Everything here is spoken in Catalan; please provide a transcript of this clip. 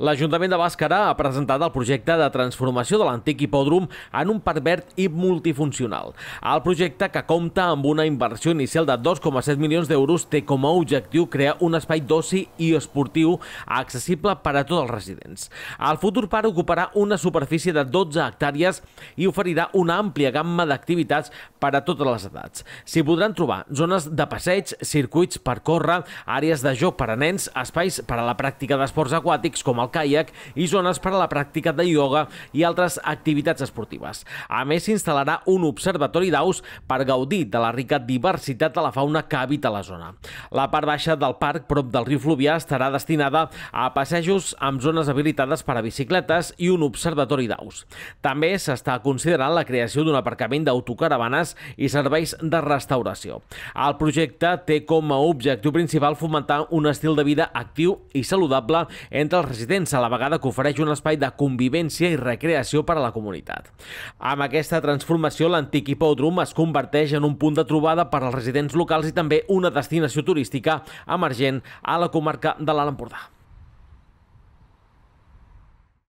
L'Ajuntament de Bàscara ha presentat el projecte de transformació de l'antic hipòdrom en un parc verd i multifuncional. El projecte, que compta amb una inversió inicial de 2,7 milions d'euros, té com a objectiu crear un espai d'oci i esportiu accessible per a tots els residents. El futur parc ocuparà una superfície de 12 hectàrees i oferirà una àmplia gamma d'activitats per a totes les edats. S'hi podran trobar zones de passeig, circuits per córrer, àrees de joc per a nens, espais per a la pràctica d'esports aquàtics com el caiac i zones per a la pràctica de ioga i altres activitats esportives. A més, s'instal·larà un observatori d'aus per gaudir de la rica diversitat de la fauna que habita la zona. La part baixa del parc, prop del riu Fluvià, estarà destinada a passejos amb zones habilitades per a bicicletes i un observatori d'aus. També s'està considerant la creació d'un aparcament d'autocaravanes i serveis de restauració. El projecte té com a objectiu principal fomentar un estil de vida actiu i saludable entre els residents sense a la vegada que ofereix un espai de convivència i recreació per a la comunitat. Amb aquesta transformació, l'antic hipòdrom es converteix en un punt de trobada per als residents locals i també una destinació turística emergent a la comarca de l'Alt Empordà.